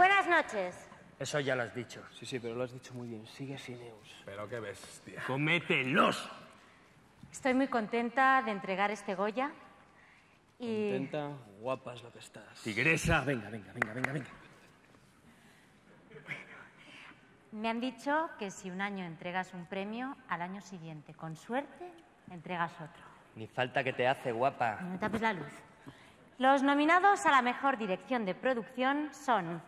buenas noches. Eso ya lo has dicho. Sí, sí, pero lo has dicho muy bien. Sigue así, Neus. Pero qué bestia. ¡Comételos! Estoy muy contenta de entregar este Goya. Y Contenta, guapa es lo que estás. Tigresa, venga, venga, venga, venga, venga. me han dicho que si un año entregas un premio, al año siguiente, con suerte, entregas otro. Ni falta que te hace, guapa. No tapes la luz. Los nominados a la mejor dirección de producción son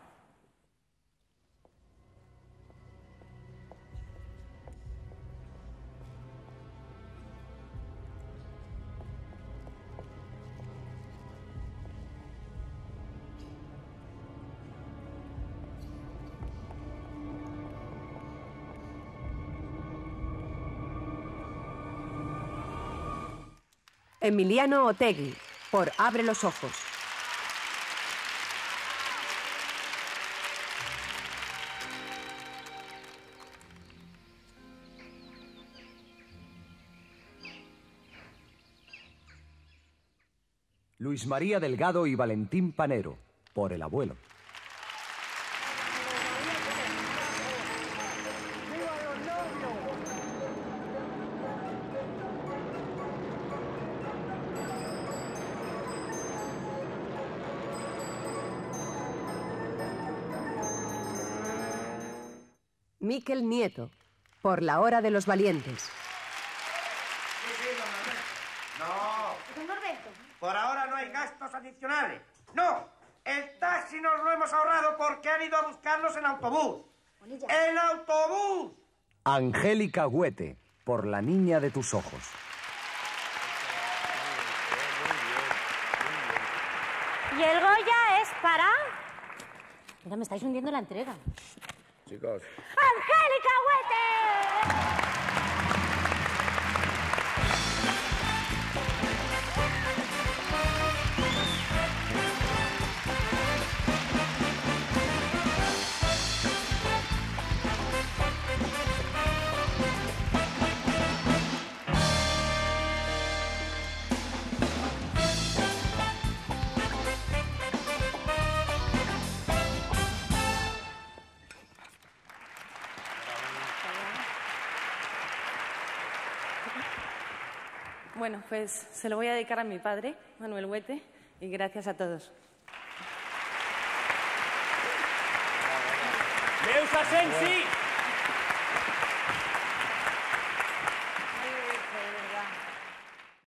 Emiliano Otegui, por Abre los Ojos. Luis María Delgado y Valentín Panero, por el abuelo. Miquel Nieto, por La Hora de los Valientes. No. Por ahora no hay gastos adicionales. No. El taxi nos lo hemos ahorrado porque han ido a buscarnos en autobús. ¡El autobús! Angélica Huete, por la niña de tus ojos. Y el Goya es para. Mira, me estáis hundiendo la entrega. Chicos. ¡Angélica Bueno, pues se lo voy a dedicar a mi padre, Manuel Huete, y gracias a todos. ¡Neus Asensi!